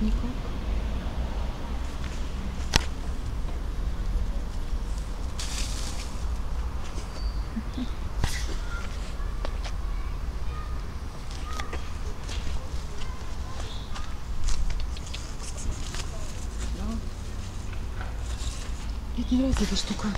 Никак. Мне не нравится эта штука.